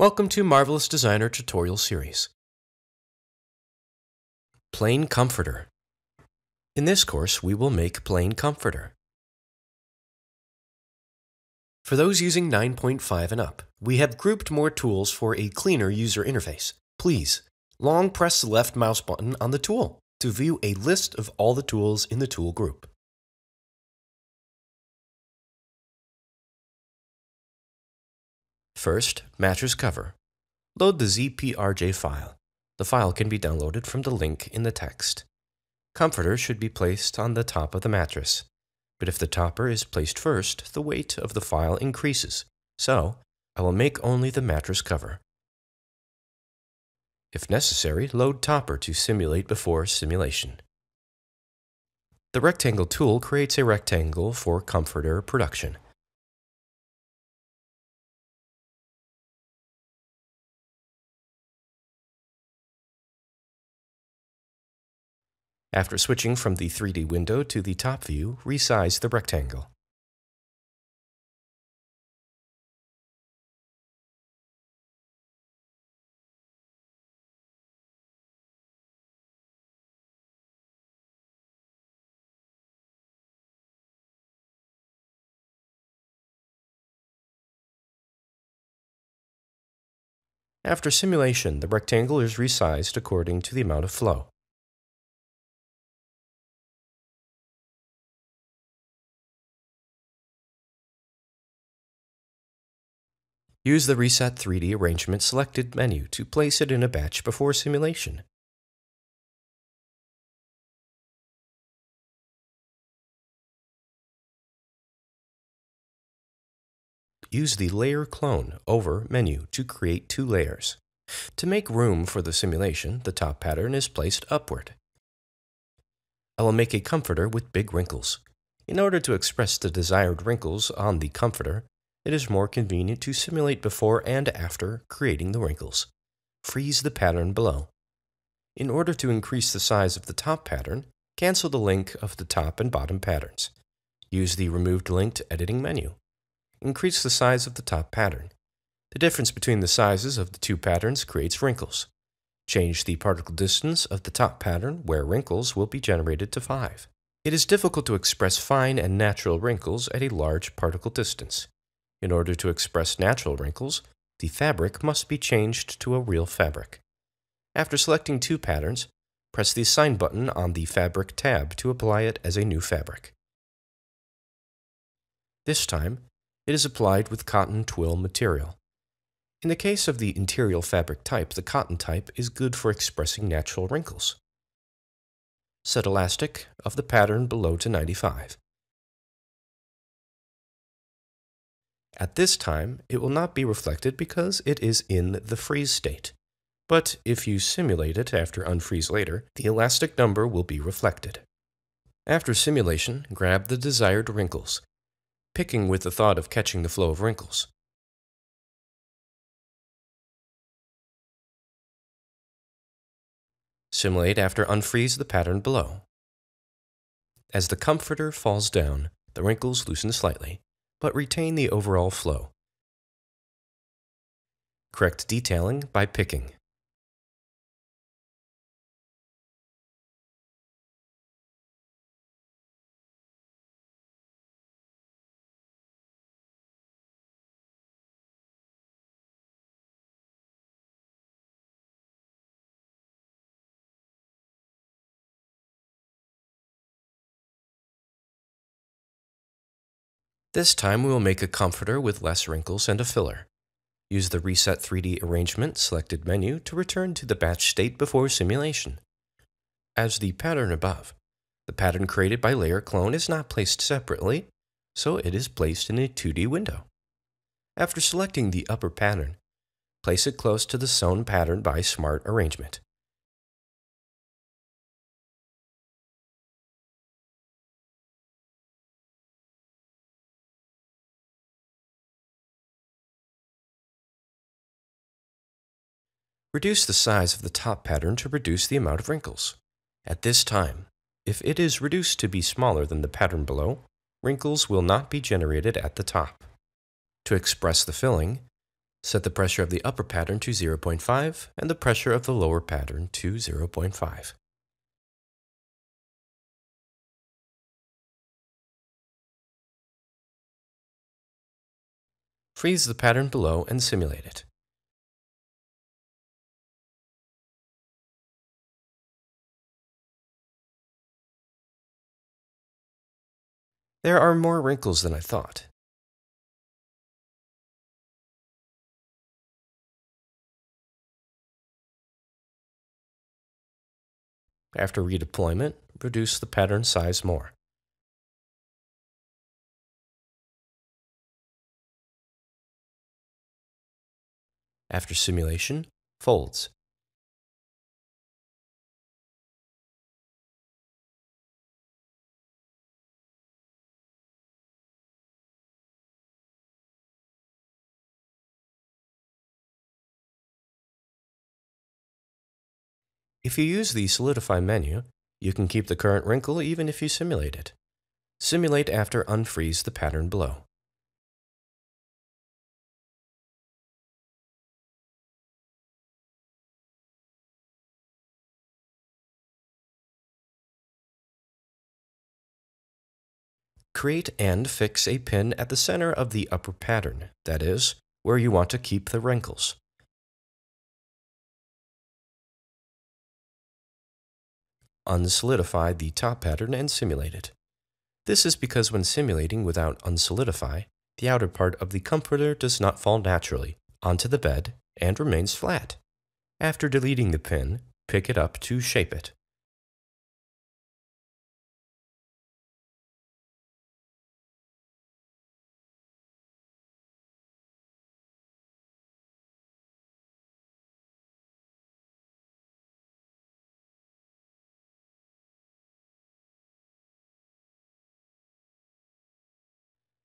Welcome to Marvelous Designer Tutorial Series. Plain Comforter. In this course, we will make Plain Comforter. For those using 9.5 and up, we have grouped more tools for a cleaner user interface. Please, long press the left mouse button on the tool to view a list of all the tools in the tool group. First, mattress cover. Load the ZPRJ file. The file can be downloaded from the link in the text. Comforter should be placed on the top of the mattress, but if the topper is placed first, the weight of the file increases, so I will make only the mattress cover. If necessary, load topper to simulate before simulation. The rectangle tool creates a rectangle for comforter production. After switching from the 3D window to the top view, resize the rectangle. After simulation, the rectangle is resized according to the amount of flow. Use the Reset 3D Arrangement selected menu to place it in a batch before simulation. Use the Layer Clone Over menu to create two layers. To make room for the simulation, the top pattern is placed upward. I will make a comforter with big wrinkles. In order to express the desired wrinkles on the comforter, it is more convenient to simulate before and after creating the wrinkles. Freeze the pattern below. In order to increase the size of the top pattern, cancel the link of the top and bottom patterns. Use the Removed Linked Editing menu. Increase the size of the top pattern. The difference between the sizes of the two patterns creates wrinkles. Change the particle distance of the top pattern where wrinkles will be generated to 5. It is difficult to express fine and natural wrinkles at a large particle distance. In order to express natural wrinkles, the fabric must be changed to a real fabric. After selecting two patterns, press the Assign button on the Fabric tab to apply it as a new fabric. This time, it is applied with cotton twill material. In the case of the interior fabric type, the cotton type is good for expressing natural wrinkles. Set elastic of the pattern below to 95. At this time, it will not be reflected because it is in the freeze state. But if you simulate it after unfreeze later, the elastic number will be reflected. After simulation, grab the desired wrinkles, picking with the thought of catching the flow of wrinkles. Simulate after unfreeze the pattern below. As the comforter falls down, the wrinkles loosen slightly, but retain the overall flow. Correct detailing by picking. This time we will make a comforter with less wrinkles and a filler. Use the Reset 3D Arrangement selected menu to return to the batch state before simulation. As the pattern above, the pattern created by Layer Clone is not placed separately, so it is placed in a 2D window. After selecting the upper pattern, place it close to the sewn pattern by Smart Arrangement. Reduce the size of the top pattern to reduce the amount of wrinkles. At this time, if it is reduced to be smaller than the pattern below, wrinkles will not be generated at the top. To express the filling, Set the pressure of the upper pattern to 0.5 and the pressure of the lower pattern to 0.5. Freeze the pattern below and simulate it. There are more wrinkles than I thought. After redeployment, reduce the pattern size more. After simulation, folds. If you use the Solidify menu, you can keep the current wrinkle even if you simulate it. Simulate after unfreeze the pattern below. Create and fix a pin at the center of the upper pattern, that is, where you want to keep the wrinkles. Unsolidify the top pattern and simulate it. This is because when simulating without unsolidify, the outer part of the comforter does not fall naturally onto the bed and remains flat. After deleting the pin, pick it up to shape it.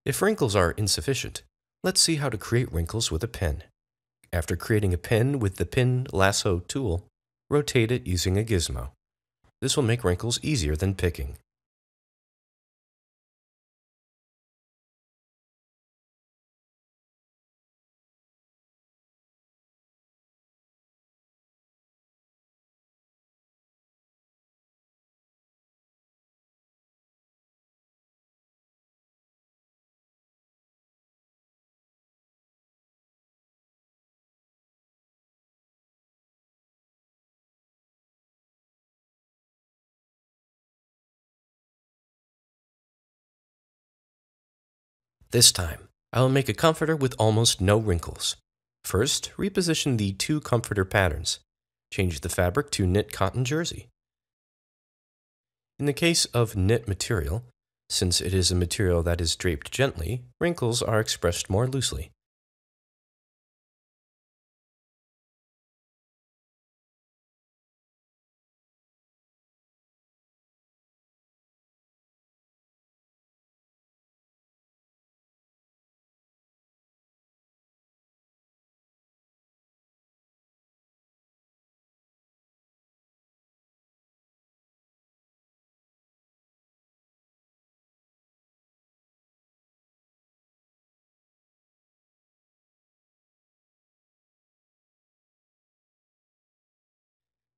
If wrinkles are insufficient, let's see how to create wrinkles with a pin. After creating a pin with the Pin Lasso tool, rotate it using a gizmo. This will make wrinkles easier than picking. This time, I will make a comforter with almost no wrinkles. First, reposition the two comforter patterns. Change the fabric to knit cotton jersey. In the case of knit material, since it is a material that is draped gently, wrinkles are expressed more loosely.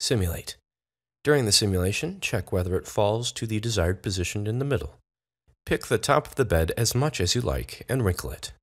Simulate. During the simulation, check whether it falls to the desired position in the middle. Pick the top of the bed as much as you like and wrinkle it.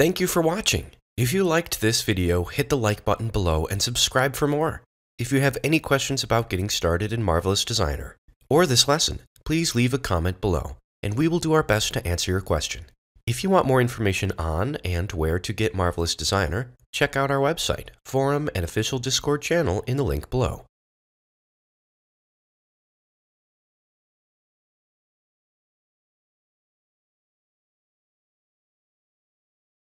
Thank you for watching. If you liked this video, hit the like button below and subscribe for more. If you have any questions about getting started in Marvelous Designer or this lesson, please leave a comment below, and we will do our best to answer your question. If you want more information on and where to get Marvelous Designer, check out our website, forum, and official Discord channel in the link below.